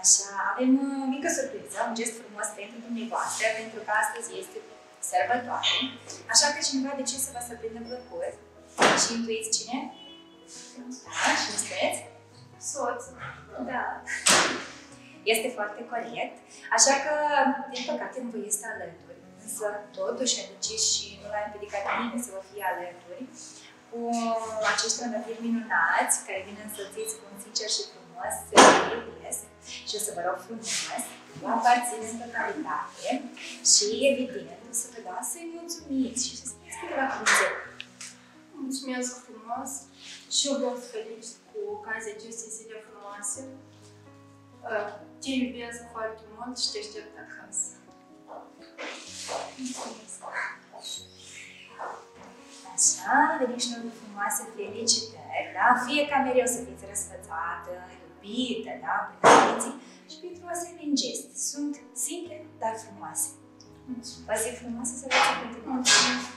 Așa, avem o mică surpriză, un gest frumos pentru dumneavoastră, pentru că astăzi este sărbătoare. Așa că cineva de ce să vă surprindă plăcut? Și intuiți cine? Da, și sunteți? Soț. Da. Este foarte corect. Așa că, din păcate, nu vă este alături. Însă, totuși, aduceți și nu l-a împiedicat nimeni să vă fie alături cu acești trandafiri minunați, care vin însoțiți cu un sincer și frumos iubesc și o să vă rog frumos, vă aparțin în totalitate și, evident, o să vă dați să-i mulțumiți și să spuneți câteva cuvinte. Mulțumesc frumos și eu vreau să felicit cu ocazia acestei zile frumoase. Uh, Te iubesc foarte mult și te aștept acasă. Mulțumesc! Așa, venim și noi cu frumoase felicitări, da? Fie ca mereu să fiți răsfățată, iubită, da? Prin și pentru asemenea geste. Sunt simple, dar frumoase. Mulțumesc. Vă zi frumoasă să vă pentru Mulțumesc. Cu drag!